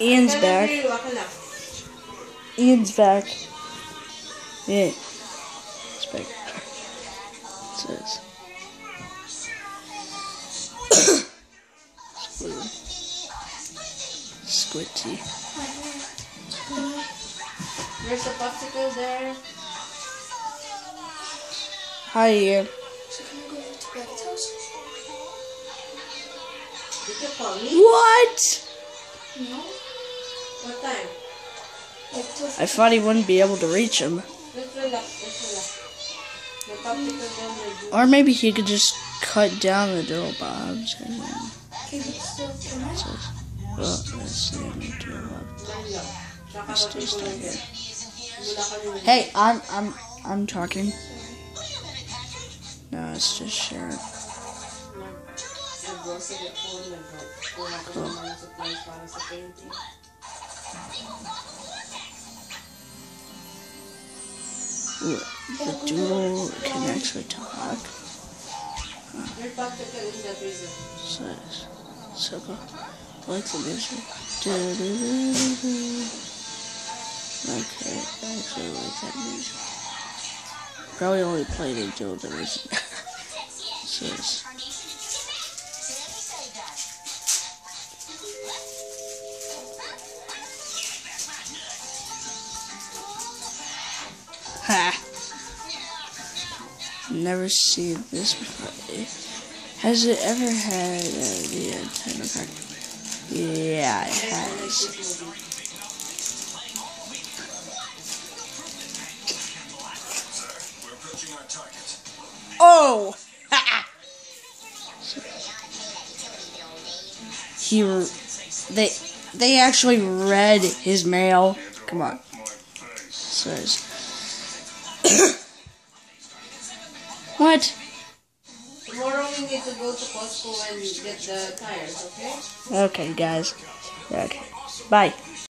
Ian's back. Ian's back. Yeah. It's back. It says. Squidgy. There's a popsicle there. Hi, Ian. So can we go to Greg's house? You? What? I thought he wouldn't be able to reach him. Or maybe he could just cut down the dough bobs and then. Hey, I'm I'm I'm talking. No, it's just Sharon. Nag- Ooh, the dual connects with talk. In the freezer. Says, circle. Like the music. Okay, I actually like that music. Probably only played until the music. Says. Ha! Never seen this before. Has it ever had uh, the antenna crack? Yeah, it has. Oh! he, they, they actually read his mail. Come on. Says. what? Tomorrow we need to go to Costco and get the tires, okay? Okay, guys. Okay. Bye.